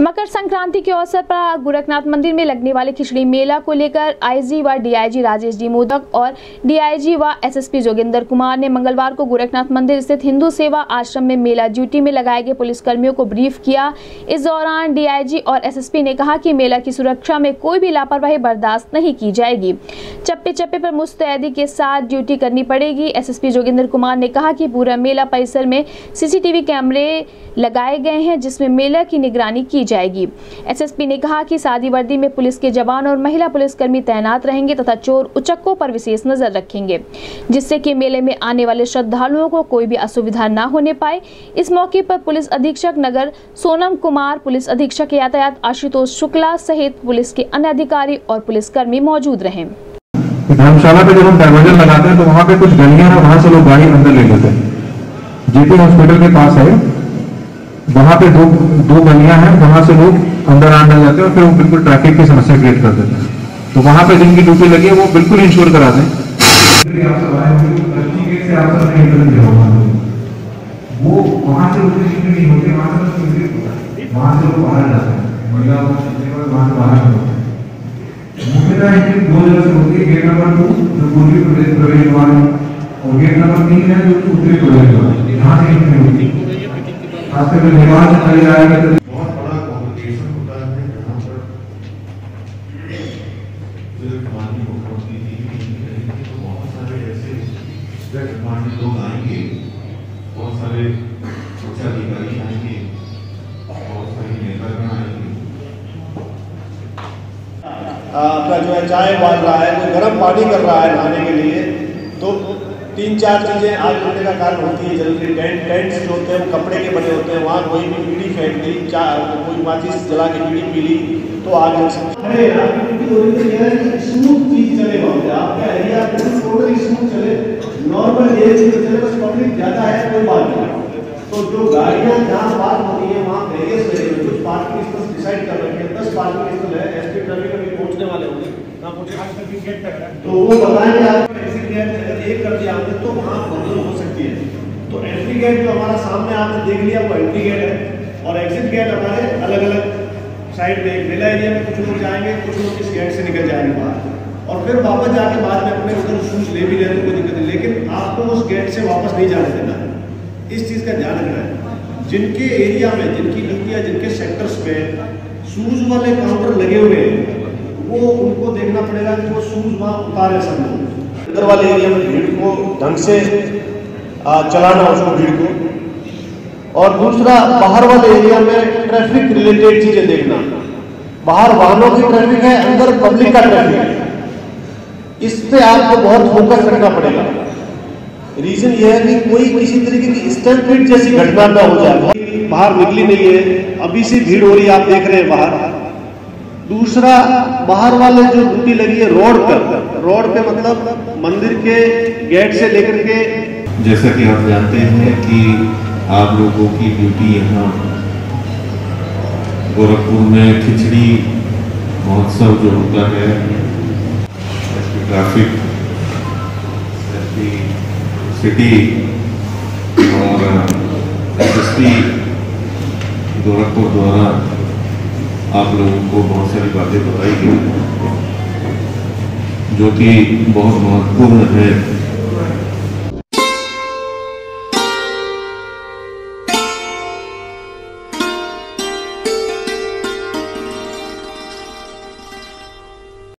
मकर संक्रांति के अवसर पर गोरखनाथ मंदिर में लगने वाले खिचड़ी मेला को लेकर आईजी व डीआईजी राजेश डी मोदक और डीआईजी व एसएसपी जोगिंदर कुमार ने मंगलवार को गोरखनाथ मंदिर स्थित हिंदू सेवा आश्रम में मेला ड्यूटी में लगाए गए पुलिसकर्मियों को ब्रीफ किया। इस दौरान डीआईजी और एसएसपी ने कहा कि मेला की सुरक्षा में कोई भी लापरवाही बर्दाश्त नहीं की जाएगी। चप्पे चप्पे पर मुस्तैदी के साथ ड्यूटी करनी पड़ेगी। एसएसपी जोगिंदर कुमार ने कहा कि पूरा मेला परिसर में सीसीटीवी कैमरे लगाए गए हैं, जिसमें मेला की निगरानी की जाएगी। एसएसपी ने कहा कि सादी वर्दी में पुलिस के जवान और महिला पुलिसकर्मी तैनात रहेंगे तथा चोर उचक्कों पर विशेष नज़र रखेंगे, जिससे कि मेले में आने वाले श्रद्धालुओं को कोई भी असुविधा न होने पाए। इस मौके पर पुलिस अधीक्षक नगर सोनम कुमार, पुलिस अधीक्षक यातायात आशुतोष शुक्ला सहित पुलिस के अन्य अधिकारी और पुलिसकर्मी मौजूद रहे। धर्मशाला पे जब हम डाइवर्जन लगाते हैं तो वहाँ पे कुछ गलियाँ हैं, वहाँ से लोग गाड़ी अंदर ले लेते हैं। जेपी हॉस्पिटल के पास है। वहाँ पे दो दो गलियाँ हैं, वहाँ से लोग अंदर आने जाते हैं और फिर वो बिल्कुल ट्रैफ़िक की समस्या क्रिएट कर देते हैं। तो वहाँ पे जिनकी ड्यूटी लगी है, वो बिल्कुल इंश्योर करा दें। जाते हैं। प्रवेश द्वार और गेट नंबर तीन है, जो उत्तरी प्रवेश द्वार यहाँ से होती है। से चले जाएगा तो बहुत बड़ा होता है जहाँ पर ही तो बहुत सारे ऐसे माननीय लोग आएँगे बहुत सारे उच्च आएँगे बहुत सारे नेतागण आएँगे। आपका जो है चाय बाँध रहा है कोई गर्म पानी कर रहा है नहाने के लिए तो तीन चार चीज़ें आग लगने का कारण होती है जल्दी टेंट टेंट्स जो होते हैं वो कपड़े के बने होते हैं वहाँ कोई भी बीड़ी फेंक दी चाय कोई माचिस जला के बीड़ी पी ली तो आग लग सकती है अरे आपकी ओरिजिन ये है कि स्मूथ चीज़ चले आपका एरिया स्मूथ चले। नॉर्मल बस पब्लिक ज़्यादा है कोई बात नहीं। तो जो गाड़ियाँ जहाँ पार्क होती हैं वहाँ वेरियस वेरियस कुछ पार्किंग स्पेस डिसाइड कर रखे हैं। दस पार्किंग स्पेस है एस पी ट्रैफ़िक अभी पहुँचने वाले होंगे। ना पहुँचे तो वो बताएँगे अगर एक कर दिया आपने तो वहाँ प्रॉब्लम हो सकती है। तो एंट्री गेट जो हमारा सामने आपने देख लिया, वो एंट्री गेट है। और एग्जिट गेट हमारे अलग अलग साइड में मेला एरिया में कुछ लोग जाएँगे, कुछ लोग इस गेट से निकल जाएँगे बाहर। और फिर वापस जाके बाद में अपने उधर शूज़ ले भी लेते कोई दिक्कत नहीं। लेकिन आपको उस गेट से वापस नहीं जाने देना। इस चीज़ का ध्यान रखना है। जिनके एरिया में, जिनकी ड्यूटियाँ जिनके सेक्टर्स पे शूज़ वाले काउंटर लगे हुए हैं, वो उनको देखना पड़ेगा कि वो शूज़ वहाँ उतारे सब लोग इधर वाले एरिया में भीड़ को ढंग से चलाना, उसको भीड़ को। और दूसरा, बाहर वाले एरिया में ट्रैफ़िक रिलेटेड चीज़ें देखना। बाहर वाहनों की ट्रैफ़िक है, अंदर पब्लिक का ट्रैफ़िक है। इस पे आपको बहुत फोकस रखना पड़ेगा। रीजन यह है कि कोई किसी तरीके की स्टैम्पीड जैसी घटना ना हो जाए। बाहर निकली नहीं है, अभी से भीड़ हो रही है, आप देख रहे हैं बाहर। दूसरा, बाहर वाले जो ड्यूटी लगी है, रोड पर। रोड पे मतलब मंदिर के गेट से लेकर के जैसा कि आप जानते हैं कि आप लोगों की ड्यूटी यहाँ गोरखपुर में खिचड़ी महोत्सव जो होता है ट्रैफ़िक सिटी और एसएसपी गोरखपुर द्वारा आप लोगों को बहुत सारी बातें बताई गई जो कि बहुत महत्वपूर्ण है।